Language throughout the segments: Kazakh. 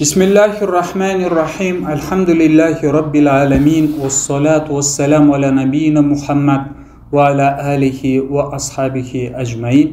بسم الله الرحمن الرحيم الحمد لله رب العالمين والصلاة والسلام على نبينا محمد وعلى آله وأصحابه أجمعين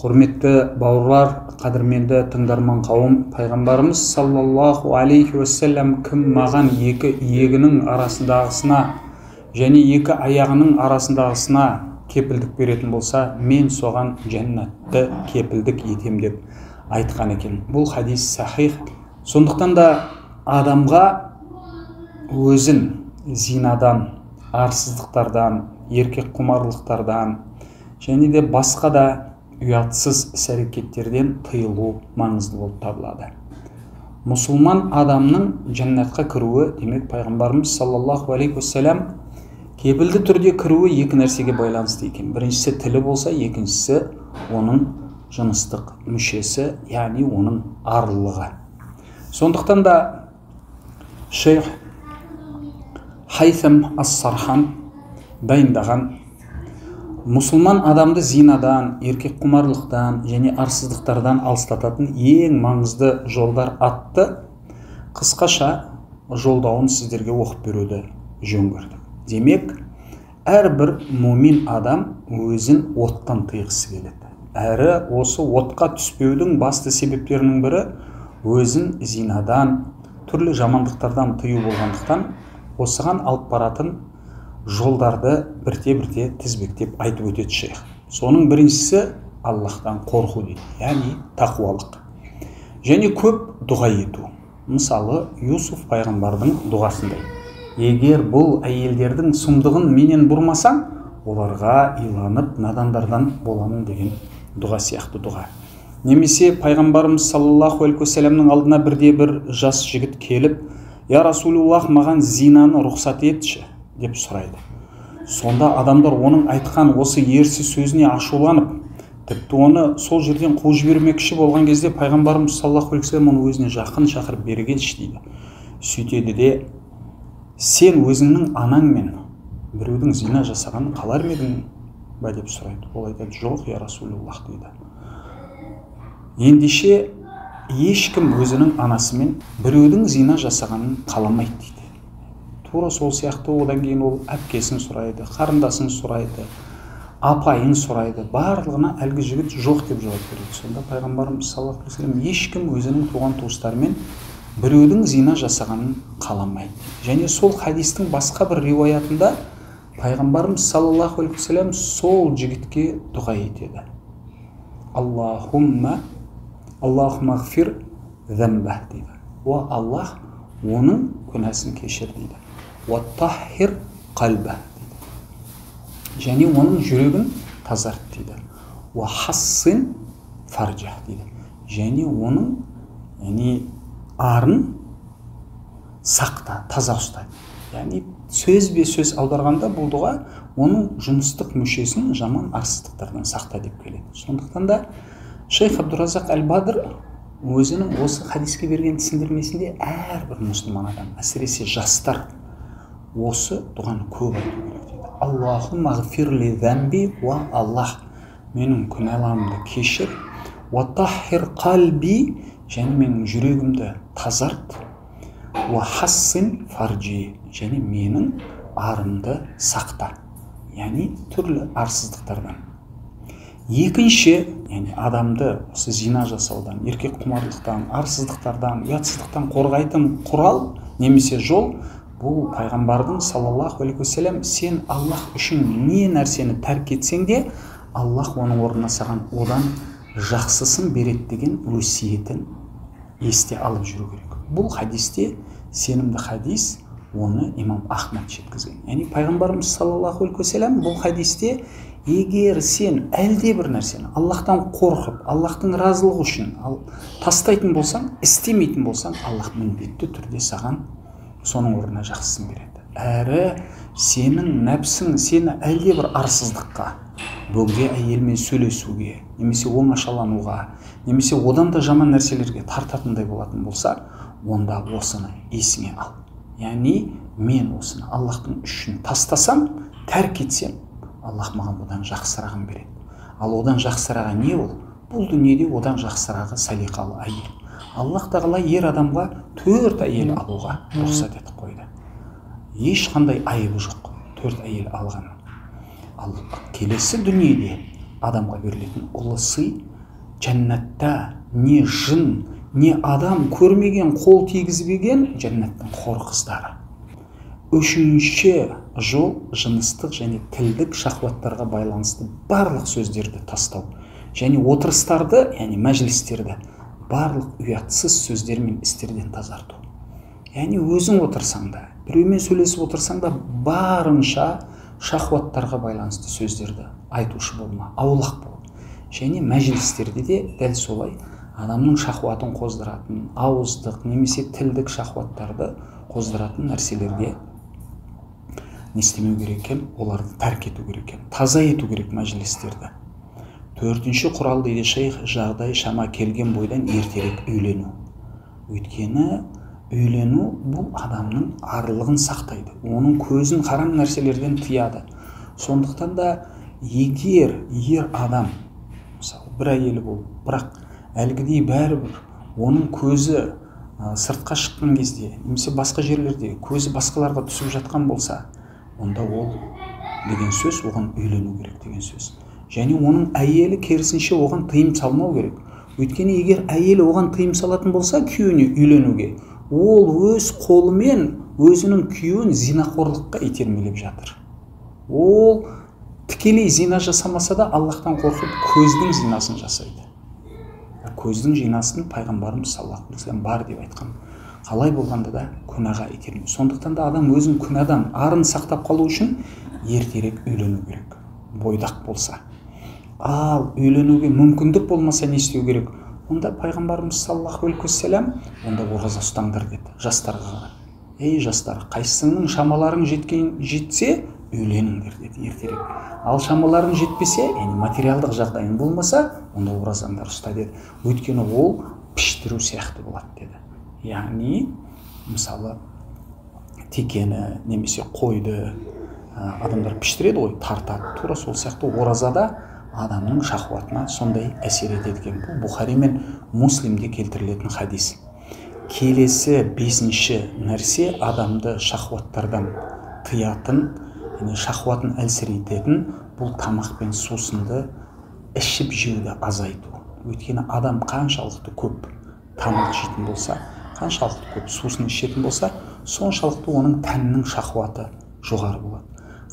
құрметті бауырлар қадірменді тыңдарман қауым пайғамбарымыз саллаллаху алейхи уассалам кім маған екі иегінің арасындағысына және екі аяғының арасындағысына кепілдік беретін болса мен соған жәннатты кепілдік етем деп айтқан екен бұл хадис сахих сондықтан да адамға өзін зинадан арсыздықтардан еркек құмарлықтардан және де басқа да ұятсыз іс әрекеттерден тыйылу маңызды болып табылады. Мұсылман адамның жәннатқа кіруі демек пайғамбарымыз саллаллаху алейхи уассалам кепілді түрде кіруі екі нәрсеге байланысты екен. Біріншісі тілі болса екіншісі оның жыныстық мүшесі яғни оның арлылығы сондықтан да шейх хайсам ас сархан дайындаған мұсылман адамды зинадан еркек құмарлықтан және арсыздықтардан алыстататын ең маңызды жолдар атты қысқаша жолдауын сіздерге оқып беруді жөн көрдік демек әрбір мумин адам өзін оттан тыйғысы келеді. Әрі осы отқа түспеудің басты себептерінің бірі өзін зинадан түрлі жамандықтардан тыю болғандықтан осыған алып баратын жолдарды бірте бірте тізбектеп айтып өтеді шейх. Соның біріншісі аллахтан қорқу дейді яғни тақуалық. Және көп дұға ету. Мысалы юсуф пайғамбардың дұғасындай. Егер бұл әйелдердің сұмдығын менен бұрмасаң оларға иланып надандардан боламын деген дұға сияқты дұға. Немесе пайғамбарымыз саллаллаху алейхи уассаламның алдына бірде бір жас жігіт келіп я расулуллах маған зинаны рұқсат етші деп сұрайды. Сонда адамдар оның айтқан осы ерсі сөзіне ашуланып тіпті оны сол жерден қуып жібермекші болған кезде пайғамбарымыз саллаллаху алейхи вассалам оны өзіне жақын шақырып бері келші дейді. Сөйтеді де сен өзіңнің анаңмен біреудің зина жасағанын қалар ма едің ба? деп сұрайды. Ол айтады жоқ я расулуллах дейді. Ендеше ешкім өзінің анасымен біреудің зина жасағанын қаламайды дейді. Тура сол сияқты одан кейін ол әпкесін сұрайды қарындасын сұрайды апайын сұрайды. Барлығына әлгі жігіт жоқ деп жауап береді. Сонда пайғамбарымыз саллаллаху алейхи вассалам ешкім өзінің туған туыстарымен біреудің зина жасағанын қаламайды. Және сол хадистің басқа бір риуаятында пайғамбарымыз саллаллаху алейхи сол жігітке дұға етеді. Аллахумма аллахумағфир зәмбә дейді о аллах оның күнәсін кешір дейді уаттахир қалба дейді және оның жүрегін тазарт дейді уахассин фарджа дейді және оның яғни арын сақта таза ұста яғни сөзбе сөз аударғанда бұл дұға оның жыныстық мүшесін жаман арсыздықтардан сақта деп келеді сондықтан да шейх абдуразақ әл бадр өзінің осы хадиске берген түсіндірмесінде әрбір мұсылман адам әсіресе жастар осы дұғаны көп айту керек дейді. Аллахуммағфирли зәмби уа аллах менің күнәларымды кешір уатаххир қалби және менің жүрегімді тазарт уахассин фарджи және менің арымды сақта яғни түрлі арсыздықтардан екінші яғни адамды осы зина жасаудан еркек құмарлықтан арсыздықтардан ұятсыздықтан қорғайтын құрал немесе жол бұл пайғамбардың саллаллаху алейхи уассалам сен аллах үшін не нәрсені тәрк етсең де аллах оның орнына саған одан жақсысын береді деген өсиетін есте алып жүру керек. Бұл хадисте сенімді хадис оны имам ахмад жеткізген. Яғни пайғамбарымыз саллаллаху алейхи уассалам бұл хадисте егер сен әлде бір нәрсені аллахтан қорқып аллахтың разылығы үшін ал тастайтын болсаң істемейтін болсаң аллах міндетті түрде саған соның орнына жақсысын береді әрі сенің нәпсің сені әлде бір арсыздыққа бөгде әйелмен сөйлесуге немесе оңашалануға немесе одан да жаман нәрселерге тартатындай болатын болса онда осыны есіңе ал. Яғни мен осыны аллахтың үшін тастасам тәрк етсем аллах маған бұдан жақсырағын береді ал одан жақсырағы не ол бұл дүниеде одан жақсырағы салиқалы әйел аллах тағала ер адамға төрт әйел алуға рұқсат етіп қойды ешқандай айыбы жоқ төрт әйел алған ал келесі дүниеде адамға берілетін ұлы сый жәннатта не жын не адам көрмеген қол тигізбеген жәннаттың хор қыздары. Үшінші жол жыныстық және тілдік шахуаттарға байланысты барлық сөздерді тастау және отырыстарды яғни мәжілістерді барлық ұятсыз сөздер мен істерден тазарту. Яғни өзің отырсаң да біреумен сөйлесіп отырсаң да барынша шахуаттарға байланысты сөздерді айтушы болма аулақ бол. Және мәжілістерде де дәл солай адамның шахуатын қоздыратын ауыздық немесе тілдік шахуаттарды қоздыратын нәрселерге не істемеу керек екен? Оларды тәрк ету керек екен таза ету керек мәжілістерді. Төртінші құрал дейді шейх жағдай шама келген бойдан ертерек үйлену. Өйткені үйлену бұл адамның арлығын сақтайды оның көзін харам нәрселерден тыяды. Сондықтан да егер ер адам мысалы бір әйелі болып бірақ әлгідей бәрібір оның көзі сыртқа шыққан кезде немесе басқа жерлерде көзі басқаларға түсіп жатқан болса онда ол деген сөз оған үйлену керек деген сөз. Және оның әйелі керісінше оған тыйым салмау керек. Өйткені егер әйелі оған тыйым салатын болса күйеуіне үйленуге ол өз қолымен өзінің күйеуін зинақорлыққа итермелеп жатыр. Ол тікелей зина жасамаса да аллахтан қорқып көздің зинасын жасайды. Көздің жинасын пайғамбарымыз саллаллаху алейхи вассалам бар деп айтқан. Қалай болғанда да күнәға итермеу сондықтан да адам өзін күнәдан арын сақтап қалу үшін ертерек үйлену керек. Бойдақ болса. Ал үйленуге мүмкіндік болмаса не істеу керек? Онда пайғамбарымыз саллаллаху алейхи уассалам онда ораза ұстаңдар деді жастарға. Ей жастар қайсыңның шамаларың жеткен жетсе үйленіңдер деді ертерек. Ал шамаларың жетпесе яғни материалдық жағдайың болмаса онда оразаңдар ұста деді. Өйткені ол піштіру сияқты болады деді. Яғни мысалы текені немесе қойды адамдар піштіреді ғой тартады. Тура сол сияқты оразада адамның шахуатына сондай әсер етеді екен. Бұл бұхари мен муслимде келтірілетін хадис. Келесі бесінші нәрсе адамды шахуаттардан тыятын яғни шахуатын әлсірететін бұл тамақ пен сусынды ішіп жеуді азайту. Өйткені адам қаншалықты көп тамақ жейтін болса қаншалықты көп сусын ішетін болса соншалықты оның тәнінің шахуаты жоғары болады.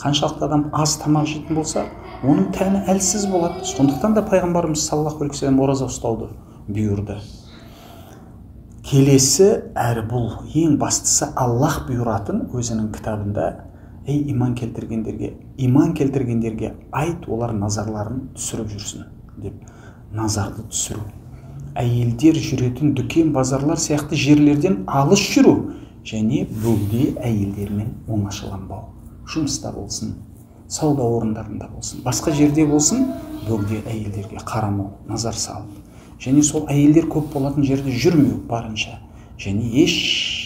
Қаншалықты адам аз тамақ жейтін болса оның тәні әлсіз болады. Сондықтан да пайғамбарымыз саллаллаху алейхи вассалам ораза ұстауды бұйырды. Келесі әрі бұл ең бастысы аллах бұйыратын өзінің кітабында ей иман келтіргендерге иман келтіргендерге айт олар назарларын түсіріп жүрсін деп назарды түсіру. Әйелдер жүретін дүкен базарлар сияқты жерлерден алыс жүру және бөгде әйелдермен оңашаланбау. Жұмыста болсын сауда орындарында болсын басқа жерде болсын бөгде әйелдерге қарамау назар салып және сол әйелдер көп болатын жерде жүрмеу барынша және еш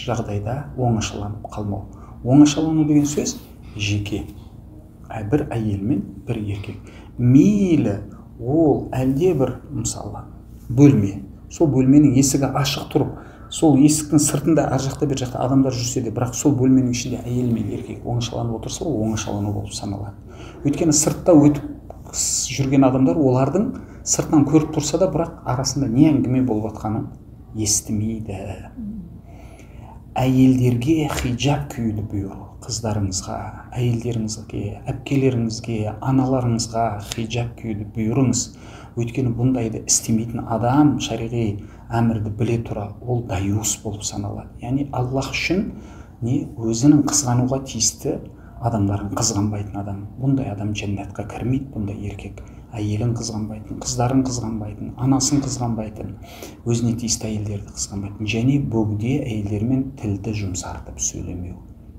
жағдайда оңашаланып қалмау. Оңашалану деген сөз жеке. Бір әйел мен бір еркек. Мейлі ол әлде бір мысалы бөлме. Сол бөлменің есігі ашық тұрып сол есіктің сыртында ар жақта бер жақта адамдар жүрсе де бірақ сол бөлменің ішінде әйел мен еркек оңашаланып отырса ол оңашалану болып саналады. Өйткені сыртта өтіп жүрген адамдар олардың сыртынан көріп тұрса да бірақ арасында не әңгіме болып жатқанын естімейді. Әйелдерге хиджаб киюді бұйыру қыздарыңызға әйелдеріңізге әпкелеріңізге аналарыңызға хиджаб киюді бұйырыңыз. Өйткені бұндайды істемейтін адам шариғи әмірді біле тұра ол даюс болып саналады. Яғни аллах үшін не? Өзінің қызғануға тиісті адамдарын қызғанбайтын адам. Бұндай адам жәннатқа кірмейді бұндай еркек. Әйелін қызғанбайтын қыздарын қызғанбайтын анасын қызғанбайтын өзіне тиісті әйелдерді қызғанбайтын және бөгде әйелдермен тілді жұмсартып сөйлемеу.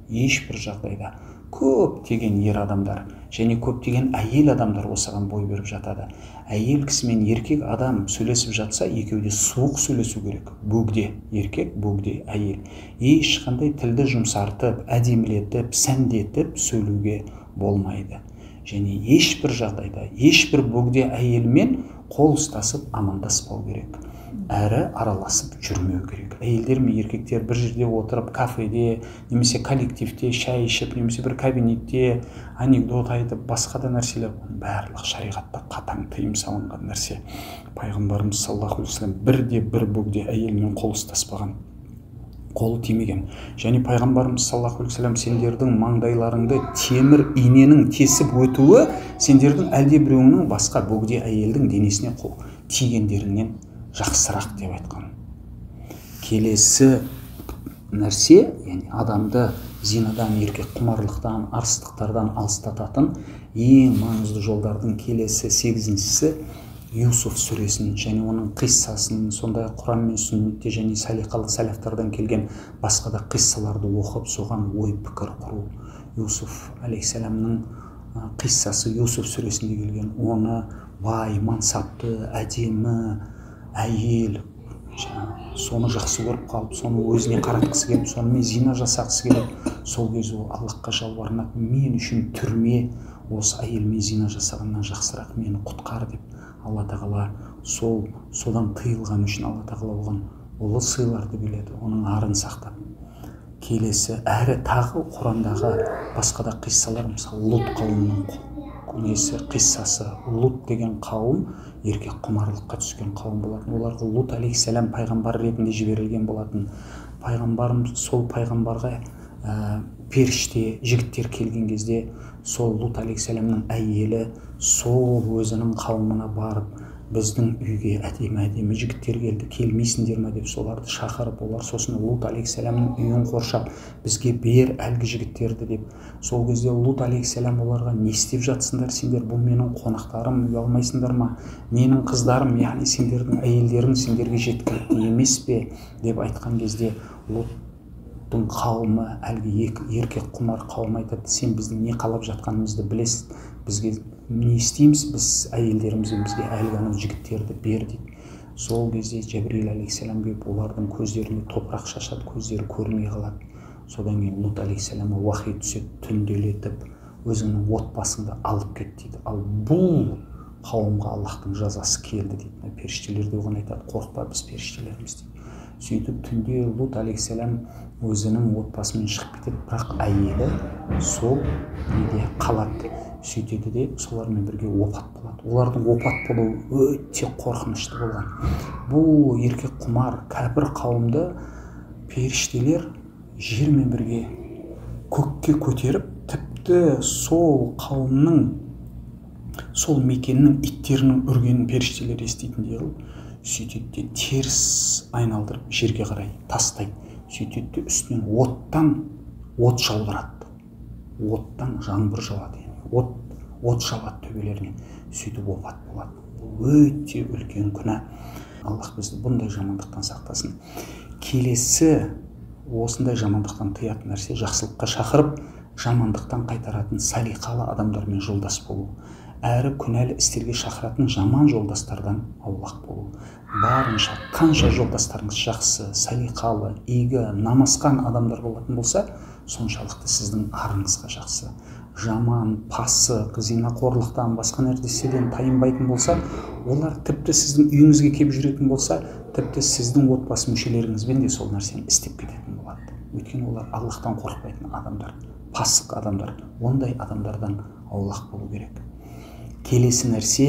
Ешбір жағдайда көптеген ер адамдар және көптеген әйел адамдар осыған бой беріп жатады. Әйел кісі мен еркек адам сөйлесіп жатса екеуі де суық сөйлесу керек. Бөгде еркек бөгде әйел. Ешқандай тілді жұмсартып әдемілетіп сәндетіп сөйлеуге болмайды. Және ешбір жағдайда ешбір бөгде әйелмен қол ұстасып амандаспау керек. Әрі араласып жүрмеу керек. Әйелдер мен еркектер бір жерде отырып кафеде немесе коллективте шай ішіп немесе бір кабинетте анекдот айтып басқа да нәрселер барлығы шариғатта қатаң тыйым салынған нәрсе. Пайғамбарымыз саллаллаху алейхи вассалам бірде бір бөгде әйелмен қол ұстаспаған. Қолы тимеген. Және пайғамбарымыз саллаллаху алейхи вассалам сендердің маңдайларыңды темір иненің тесіп өтуі сендердің әлдебіреуіңнің басқа бөгде әйелдің денесіне қол тигендерінен жақсырақ деп айтқан. Келесі нәрсе яғни адамды зинадан еркек құмарлықтан арыстықтардан алыстататын ең маңызды жолдардың келесі сегізіншісі юсуф сүресін және оның қиссасын сондай ақ құран мен сүннетте және салиқалы сәләфтардан келген басқа да қиссаларды оқып соған ой пікір құру. Юсуф алейхисаламның қиссасы юсуф сүресінде келген. Оны бай мансапты әдемі әйел соны жақсы көріп қалып соны өзіне қаратқысы келіп сонымен зина жасағысы келіп сол кезде ол аллахқа жалбарынады мен үшін түрме осы әйелмен зина жасағаннан жақсырақ мені құтқар деп алла тағала сол содан тыйылғаны үшін алла тағала оған ұлы сыйларды береді оның арын сақтап. Келесі әрі тағы құрандағы басқа да қиссалар мысалы лут қауымының несі қиссасы лут деген қауым еркек құмарлыққа түскен қауым болатын. Оларға лут алейхисалам пайғамбар ретінде жіберілген болатын. Пайғамбарымыз сол пайғамбарға ә, періште жігіттер келген кезде сол лут алейхисаламның әйелі сол өзінің қауымына барып біздің үйге әдемі әдемі жігіттер келді келмейсіңдер ма деп соларды шақырып олар сосын лут алейхисаламның үйін қоршап бізге бер әлгі жігіттерді деп. Сол кезде лут алейхисалам оларға не істеп жатсыңдар сендер? Бұл менің қонақтарым ұялмайсыңдар ма? Менің қыздарым яғни сендердің әйелдерің сендерге жеткілікті емес пе? деп айтқан кезде лут қауымы әлгі еркек құмар қауым айтады сен біздің не қалап жатқанымызды білесіз бізге не істейміз біз әйелдерімізбен бізге әлгі анау жігіттерді бер дейді. Сол кезде жәбірейіл алейхисалам келіп олардың көздеріне топырақ шашады көздері көрмей қалады. Содан кейін лут алейхисаламға уахи түседі түнделетіп өзіңнің отбасыңды алып кет дейді. Ал бұл қауымға аллахтың жазасы келді дейді. Періштелер де оған айтады қорықпа біз періштелерміз дейді. Сөйтіп түнде лут алейхисалам өзінің отбасымен шығып кетеді. Бірақ әйелі сол неде қалады сөйтеді де солармен бірге опат болады. Олардың опат болуы өте қорқынышты болған. Бұл еркек құмар кәпір қауымды періштелер жермен бірге көкке көтеріп тіпті сол қауымның сол мекеннің иттерінің үргенін періштелер еститіндей қылып сөйтеді де теріс айналдырып жерге қарай тастайды. Сөйтеді де үстінен оттан от жаудырады. Оттан жаңбыр жауады от от жауады төбелерінен. Сөйтіп опат болады өте үлкен күнә. Аллах бізді бұндай жамандықтан сақтасын. Келесі осындай жамандықтан тыятын нәрсе жақсылыққа шақырып жамандықтан қайтаратын салиқалы адамдармен жолдас болу. Әрі күнәлі істерге шақыратын жаман жолдастардан аулақ болу. Барынша қанша жолдастарыңыз жақсы салиқалы игі намасқан адамдар болатын болса соншалықты сіздің арыңызға жақсы. Жаман пасық зинақорлықтан басқа нәрседен тайынбайтын болса олар тіпті сіздің үйіңізге келіп жүретін болса тіпті сіздің отбасы мүшелеріңізбен де сол нәрсені істеп кететін болады. Өйткені олар аллахтан қорықпайтын адамдар пасық адамдар. Ондай адамдардан аулақ болу керек. Келесі нәрсе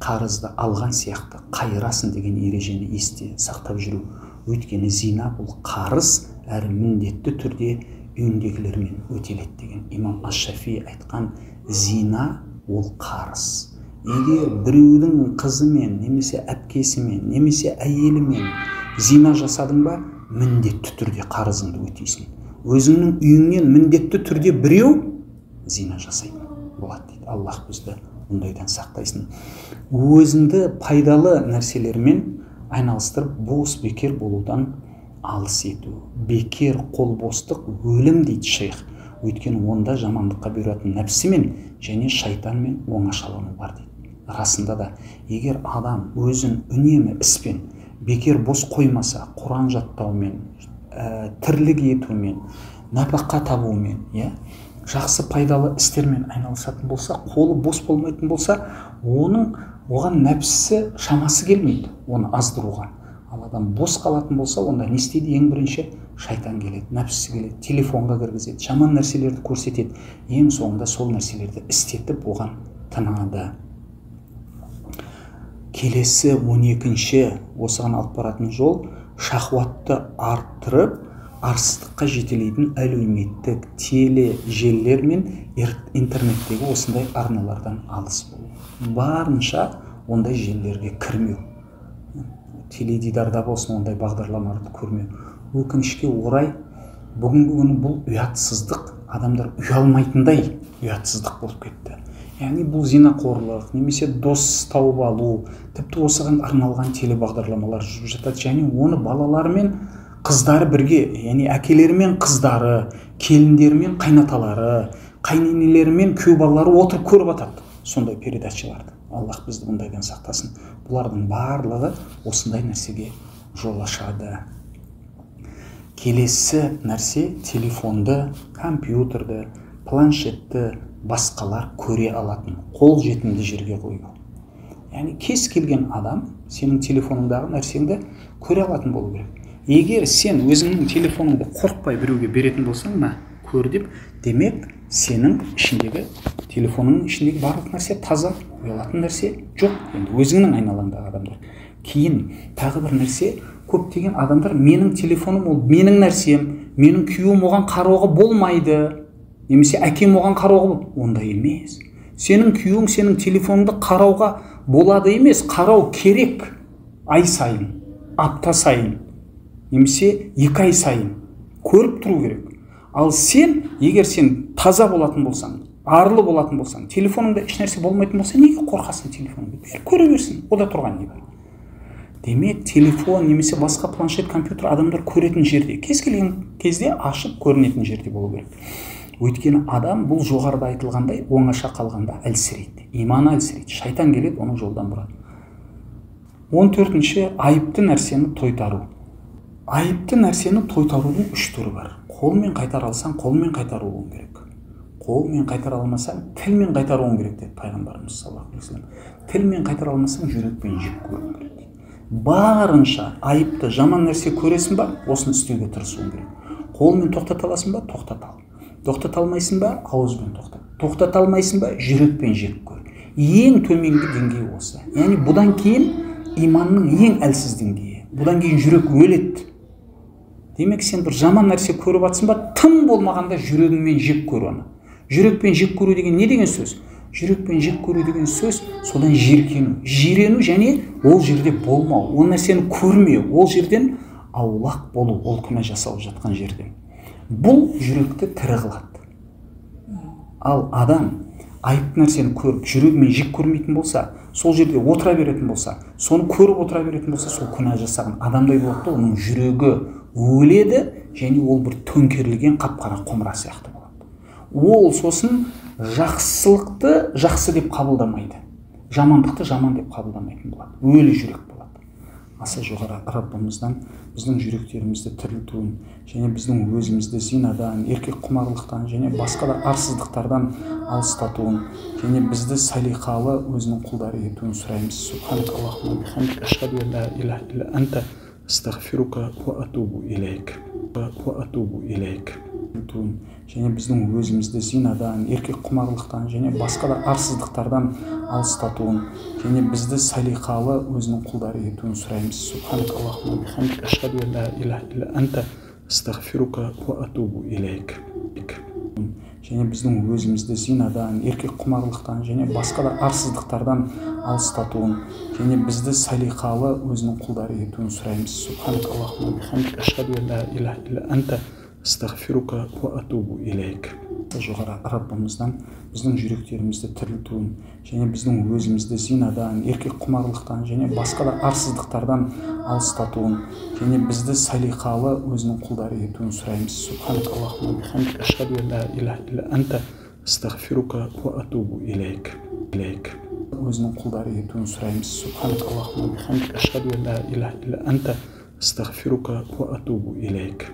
қарызды алған сияқты қайырасың деген ережені есте сақтап жүру. Өйткені зина бұл қарыз әрі міндетті түрде үйіңдегілермен өтеледі деген. Имам аш шафи айтқан зина ол қарыз егер біреудің қызымен немесе әпкесімен немесе әйелімен зина жасадың ба міндетті түрде қарызыңды өтейсің. Өзіңнің үйіңнен міндетті түрде біреу зина жасайды. Болады дейді. Аллах бізді бұндайдан сақтайсың. Өзіңді пайдалы нәрселермен айналыстырып бос бекер болудан алыс ету. Бекер қол бостық өлім дейді шейх. Өйткені онда жамандыққа бұйыратын нәпсімен және шайтанмен оңашалану бар дейді. Расында да егер адам өзін үнемі іспен бекер бос қоймаса құран жаттаумен ә, тірлік етумен нәпақа табумен иә жақсы пайдалы істермен айналысатын болса қолы бос болмайтын болса оның оған нәпсісі шамасы келмейді оны аздыруға. Адам бос қалатын болса онда не істейді? Ең бірінші шайтан келеді нәпсісі келеді телефонға кіргізеді жаман нәрселерді көрсетеді. Ең соңында сол нәрселерді істетіп оған тынады. Келесі он екінші осыған алып баратын жол шахуатты арттырып арсыздыққа жетелейтін әлеуметтік теле желілер мен интернеттегі осындай арналардан алыс болу. Барынша ондай желілерге кірмеу. Теледидарда болсын ондай бағдарламаларды көрмеу. Өкінішке орай бүгінгі күні бұл ұятсыздық адамдар ұялмайтындай ұятсыздық болып кетті. Яғни бұл зинақорлық немесе дос тауып алу тіпті осыған арналған телебағдарламалар жүріп жатады. Және оны балалары мен қыздары бірге яғни әкелері мен қыздары келіндері мен қайнаталары қайненелері мен күйеу балалары отырып көріп жатады сондай передачаларды. Аллах бізді бұндайдан сақтасын. Бұлардың барлығы осындай нәрсеге жол ашады. Келесі нәрсе телефонды компьютерді планшетті басқалар көре алатын қол жетімді жерге қою. Яғни кез келген адам сенің телефоныңдағы нәрсеңді көре алатын болу керек. Егер сен өзіңнің телефоныңды қорықпай біреуге беретін болсаң мә көр деп демек сенің ішіндегі телефоныңның ішіндегі барлық нәрсе таза ұялатын нәрсе жоқ. Енді өзіңнің айналаңдағы адамдар. Кейін тағы бір нәрсе көптеген адамдар менің телефоным ол менің нәрсем менің күйеуім оған қарауға болмайды немесе әкем оған қарауға ондай емес. Сенің күйеуің сенің телефоныңды қарауға болады емес қарау керек ай сайын апта сайын немесе екі ай сайын көріп тұру керек. Ал сен егер сен таза болатын болсаң арлы болатын болсаң телефоныңда ешнәрсе болмайтын болса неге қорқасың телефоныңды? Бер көре берсін. Ода тұрған не бар? Демек телефон немесе басқа планшет компьютер адамдар көретін жерде кез келген кезде ашып көрінетін жерде болу керек. Өйткені адам бұл жоғарыда айтылғандай оңаша қалғанда әлсірейді. Иманы әлсірейді. Шайтан келеді оны жолдан бұрады. Он төртінші айыпты нәрсені тойтару. Айыпты нәрсені тойтарудың үш түрі бар. Қолмен қайтара алсаң қолмен қайтаруың керек. Қолмен қайтара алмасаң тілмен қайтаруың керек деді пайғамбарымыз саллаллаху алейхи вассалам тілмен қайтара алмасаң жүрекпен жек көруің керек барынша айыпты жаман нәрсе көресің ба осыны істеуге тырысуың керек. Қолмен тоқтата аласың ба тоқтата ал. Тоқтата алмайсың ба ауызбен тоқтат тоқтата алмайсың ба жүрекпен жек көр. Ең төменгі деңгей осы. Яғни бұдан кейін иманның ең әлсіз деңгейі. Бұдан кейін жүрек өледі. Демек сен бір жаман нәрсе көріп жатсың ба тым болмағанда жүрегіңмен жек көр оны. Жүрекпен жек көру деген не деген сөз? Жүрекпен жек көру деген сөз содан жиіркену жирену және ол жерде болмау. Ол нәрсені көрмеу. Ол жерден аулақ болу ол күнә жасалып жатқан жерден. Бұл жүректі тірі қылады. Ал адам айыпты нәрсені көріп жүрегімен жек көрмейтін болса сол жерде отыра беретін болса соны көріп отыра беретін болса сол күнә жасаған адамдай болады да оның жүрегі өледі және ол бір төңкерілген қап қара құмыра сияқты болады. Ол сосын жақсылықты жақсы деп қабылдамайды. Жамандықты жаман деп қабылдамайтын болады. Өлі жүрек болады. Аса жоғары раббымыздан біздің жүректерімізді тірілтуін және біздің өзімізді зинадан еркек құмарлықтан және басқа да арсыздықтардан алыстатуын және бізді салиқалы өзінің құлдары етуін сұраймыз. Және біздің өзімізді зинадан еркек құмарлықтан және басқа да арсыздықтардан алыстатуын және бізді салиқалы өзінің құлдары етуін сұраймыз. Және біздің өзімізді зинадан еркек құмарлықтан және басқа да арсыздықтардан алыстатуын және бізді салиқалы өзінің құлдары етуін сұраймыз. Астағфирука ва атубу илейк жоғары раббымыздан біздің жүректерімізді тірілтуін және біздің өзімізді зинадан еркек құмарлықтан және басқа да арсыздықтардан алыстатуын және бізді салиқалы өзінің құлдары етуін сұраймыз. Илейк өзінің құлдары етуін сұраймыз. Астағфирука ва атубу илейк